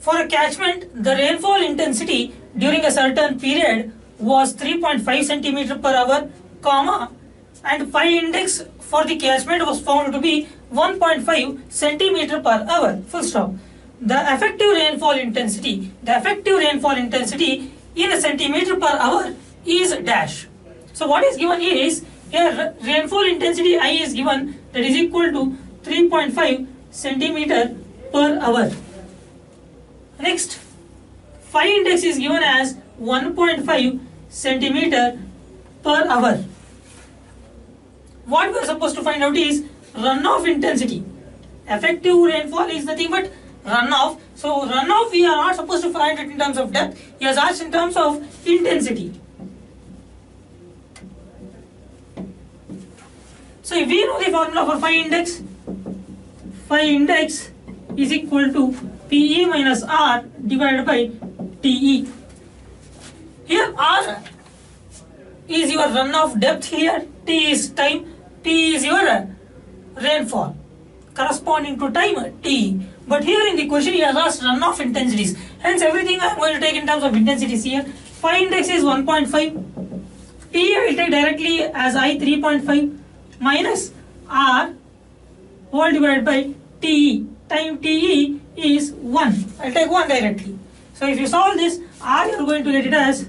for a catchment, the rainfall intensity during a certain period was 3.5 centimeter per hour, comma, and phi index for the catchment was found to be 1.5 centimeter per hour. Full stop. The effective rainfall intensity, the effective rainfall intensity in a centimeter per hour is dash. So what is given is here rainfall intensity I is given that is equal to 3.5 centimeter per hour. Phi index is given as 1.5 centimeter per hour. What we are supposed to find out is runoff intensity. Effective rainfall is nothing but runoff. So runoff we are not supposed to find it in terms of depth. He has asked in terms of intensity. So if we know the formula for phi index, phi index is equal to PE minus R divided by TE. Here R is your runoff depth here, T is time, T is your rainfall corresponding to time T. But here in the question he has asked runoff intensities. Hence everything I am going to take in terms of intensities here. Phi index is 1.5. P I will take directly as I 3.5 minus R all divided by TE. Time TE is 1. I'll take 1 directly. So if you solve this, R you are going to get it as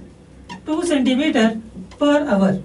2 centimeter per hour.